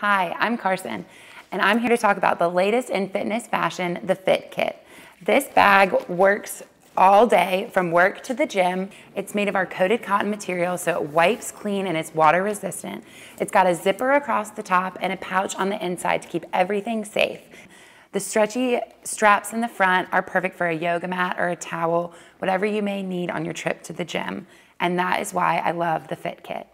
Hi, I'm Carson, and I'm here to talk about the latest in fitness fashion, the Fit Kit. This bag works all day from work to the gym. It's made of our coated cotton material so it wipes clean and it's water resistant. It's got a zipper across the top and a pouch on the inside to keep everything safe. The stretchy straps in the front are perfect for a yoga mat or a towel, whatever you may need on your trip to the gym. And that is why I love the Fit Kit.